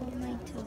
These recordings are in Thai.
Oh my God.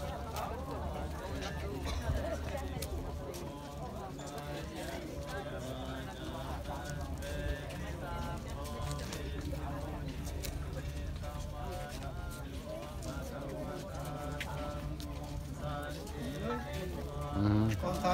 ตั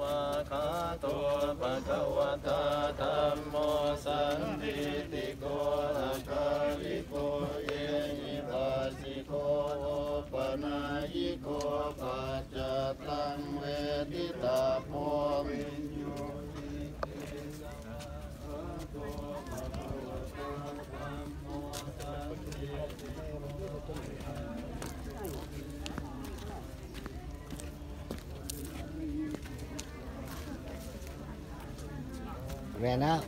วภะคะวะตาธัมโมสันทิฏฐิโกอะกาลิโกเอหิปัสสิโกโอปะนะยิโกปัจจัตตังเวทิตัพโพวิญญูหีติเตสวากขาโต ภะคะวะตาธัมโมสันทิฏฐิโก Ran out.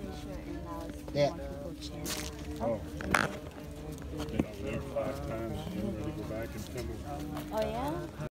Yeah. Oh. Been over there five times, and ready to go back and come. Oh yeah?